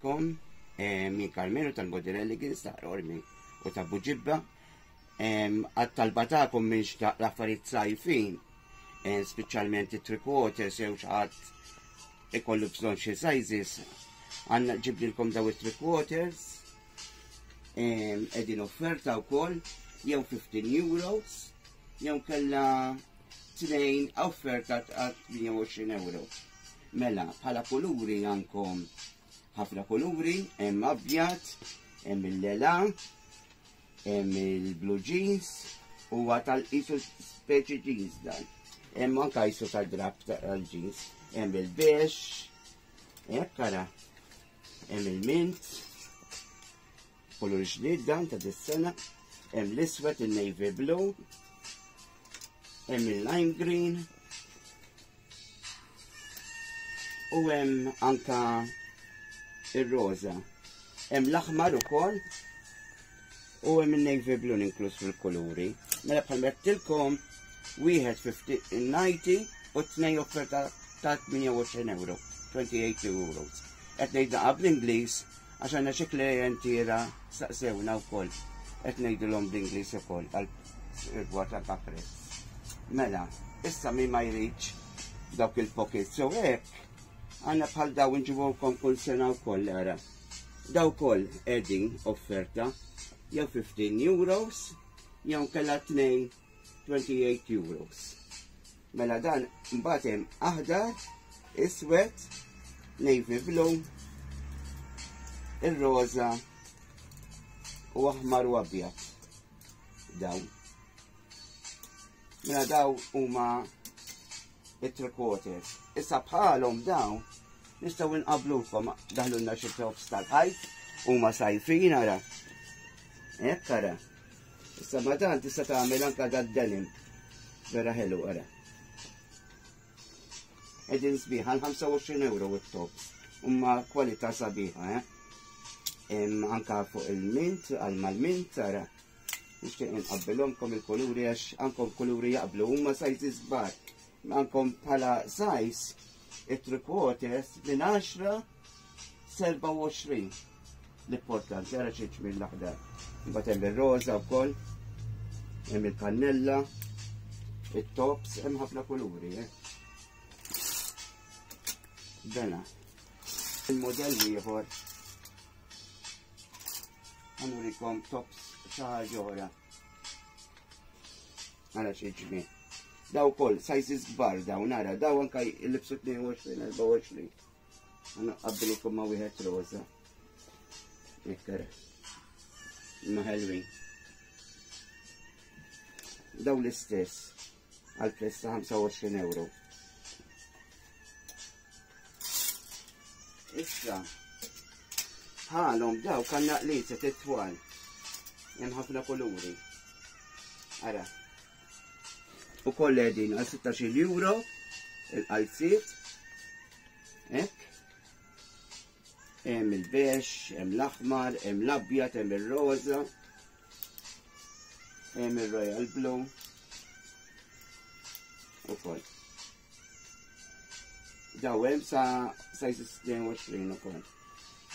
Kom, eh, minn Karmenu tal-Modirelli kien staqra ormi u ta' buġibba għat-talba tagħkom minn xtaq l-affarijiet sajfin, eh, speċjalment it-trikwater sew xaħat ikollu bżon xi sizes. Għanna ġibdilkom daw it-trikwaters, edin offerta u koll, jew 15 euros, jew kella tnejn offerta ta' 28 euro. Mela, bħala kuluri għandkom ħafna kuluri, hemm abjad, hemm il-lela, hemm il-blue jeans, u għatal isu speċi jeans dan. Hemm anka isu ta' drab ta' jeans, hemm il-bex, ekkara, hemm il-mint, kulur ġdid dan ta' dis-sena, hemm l-iswed, il-navy blue, hemm il-lime green, U hemm anka ir-roża. Hemm l-aħmar ukoll u hemm in-navy blue inkluż fil-kuluri. Mela bħal mettilkom wieħed 50 u tnej offerta ta' 28 euro, 28 euro. Qed ngħidha bl-Ingliż Għax għandna xi klientiera staqsewna wkoll qed ngħidilhom bl-Ingliż ukoll għal rigward ta' kapres. Mela, issa min ma jridx dawk il-pocket so hekk għandna bħal daw nġibukom kull sena wkoll ara. Daw ukoll qegħdin offerta jew 15 euros jew kellha tnejn 28 euros. Mela dan mbagħad hemm aħdar, iswed, navy blue, ir-roża u aħmar u abjad. Daw. Mela daw huma it-three quarters. Issa bħalhom daw nistgħu nqablulkom daħlulna xi tops tal-ħajt huma sajfin ara. Hekk ara. Issa ma dan tista' tagħmel anka da denim. Vera ħelu ara. Edin sbiħa l-25 euro it-top. Umma kwalità sabiħa, eh? Anka fuq il-mint, għal mal-mint, ara. Nixtieq inqabbilhomkom il-kuluri għax ankom kuluri jaqblu huma sajzi żbar. Ankom bħala sajz it-three quarters minn 10 27 l-importanti, għara ċiċ mill-laħdar. Mbagħad hemm ir-roża wkoll, hemm il-kannella, it-tops, hemm ħafna kuluri. Eh? Bena, il-modell ieħor għanurikom tops xaħġa ġora. Għara ċiċ Daw kol, sajzis gbar daw, nara, daw anka il-libsu 22-24. Għanna qabbilu kumma wieħed roza. Iktar. Ma ħelwin. Daw l-istess għal prezz ta' 25 euro. Issa, ħalhom daw kan naqliet it-twal. Hemm ħafna kuluri. Ara, U koll edin għal 16 euro il-qalziet. Ek. Hemm il-bex, hemm l-aħmar, hemm l-abjad, hemm ir-roża. Hemm ir-royal blue. U koll. Daw hemm sa sa 22 ukoll.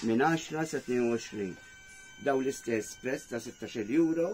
Min 10 sa 22. Daw l-istess prezz ta' 16 euro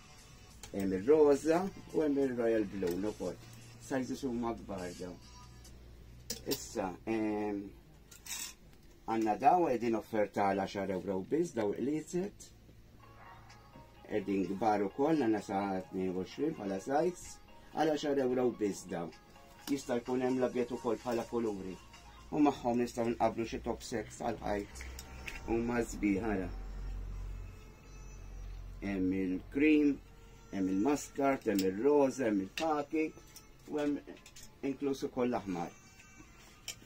Hemm ir-roża u hemm ir-royal blue ukoll. Sajżi huma kbar daw. Issa għandna daw qegħdin offerta għal 10 euro biss daw qliset. Qegħdin kbar ukoll għandna sa 22 bħala sajz għal 10 euro biss daw. Jista' jkun hemm l-abjad ukoll bħala kuluri. U magħhom nistgħu nqabblu xi top sets għal ħajt. Huma sbieħ ara. Hemm il-cream, hemm il-mustard, hemm il-roża, hemm il-kaki u hemm inkluż ukoll l-aħmar.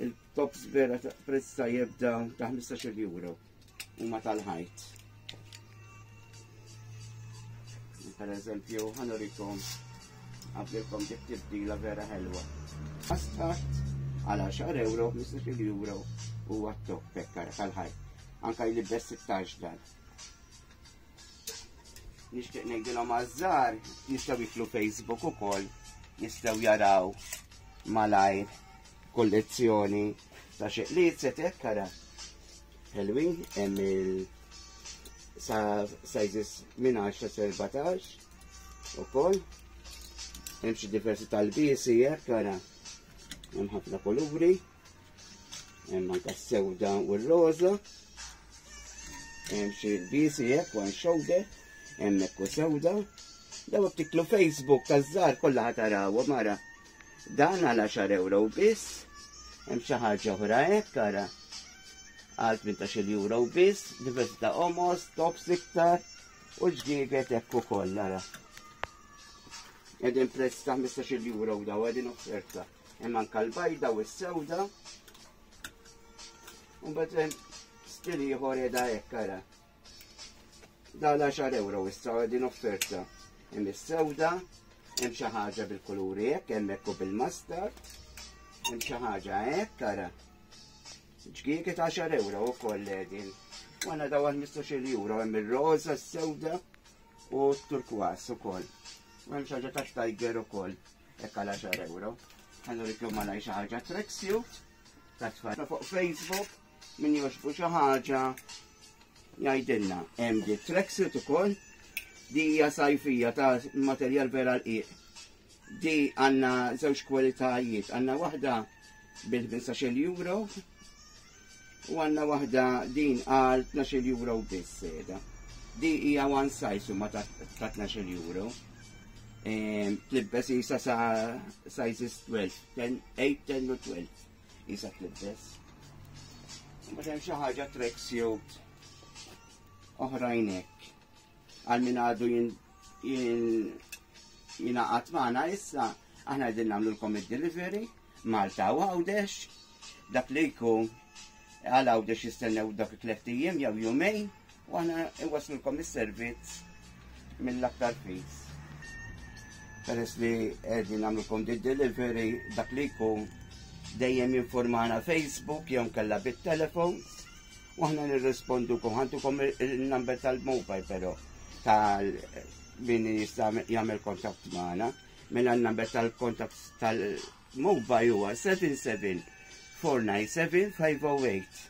Il-tops vera prezz tajjeb dawn ta' 15 euro. huma tal-ħajt. Per eżempju, ħanurikom għabdilkom dik tibdila vera ħelwa. Astat għal 10 euro, 15 euro u għattok pekkar tal-ħajt. Anka jli bess 16 dan. Nishtiq nejdilom għazzar, jistaw jitlu Facebook u koll, jistaw jaraw malajr Kollezzjoni ta' xeqliet se tekkara. Helwin, hemm il sa sizes minn 10 sa 14 ukoll. Hemm xi diversi tal-biesi hekk ara. Hemm ħafna kuluri. Hemm anke s-sewda u r-roża. Hemm xi biesi hekk one shoulder. Hemm hekk u sewda. Daw tiklu Facebook taż-żar kollha ħatarawhom ara. Dan għal 10 euro biss. Hemm xi ħaġa oħra hekk ara għal 18 euro biss, diversità omos, tops iktar u ġgieget hekk ukoll ara. Qegħdin prezz ta' 15 euro daw qegħdin offerta. Hemm anke l-bajda u s-sewda. U mbagħad hemm stil ieħor qiegħda hekk ara. Dan 10 euro issa din offerta. Hemm is-sewda, hemm xi ħaġa bil-kuluri hekk, hemm hekk u bil-mastar. Hemm xi ħaġa hekk ara. Ġgiegi ta' 10 euro wkoll din. Wana daw għal 15 euro hemm ir-roża, s-sewda u t-turkwas ukoll. U hemm xi ħaġa ta' xtajger ukoll hekk għal 10 euro. Ħallu rikjom ma ngħid xi ħaġa tracksuit ta' tfal fuq Facebook. Min jogħġbu xi ħaġa jgħidilna. Hemm di tracksuit ukoll di hija sajfija ta' materjal vera l-qiq. Di għandna żewġ kwalitajiet, għandna waħda bil-15 euro u għandna waħda din għal 12 euro biss seda. Di hija one size huma ta' 12 euro. Tlibbes jisa sa sizes 12, 8, 10 u 12. Isa tlibbes. Ma hemm xi ħaġa trek sjewt oħrajn hekk. Għal min għadu jingħaqad magħna issa aħna qegħdin nagħmlulkom id-delivery Malta u għawdex dak li jkun għal għawdex jistennew dak it-tlettijiem jew jumejn U għana iwaslulkom is-servizz mill-aktar fis. Peress li qegħdin nagħmlukom di delivery dak li jkun dejjem informana Facebook jew kella bit-telefon u aħna nirrispondu kum ħantukom il-number tal-mobile però tal min jista' jagħmel kontakt magħna mela n-number tal-kontakt tal-mobile huwa 77 497 508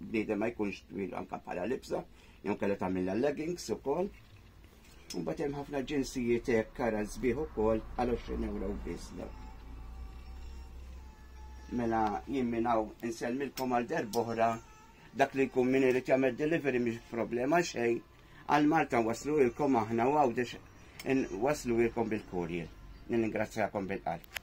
bniedem ma jkunx twil anka bħala libsa, jew kellha tagħmilha leggings ukoll. Mbagħad hemm ħafna ġinsijiet hekk kara sbieħ ukoll għal 20 euro biss daw. Mela jien minn hawn insellmilkom għal darb'oħra dak li jkun min irid jagħmel delivery mhix problema xejn għal Malta waslu ilkom aħna u għawdex waslu ilkom bil-kurjer. Nil-ingrazzjakom bil-qalb.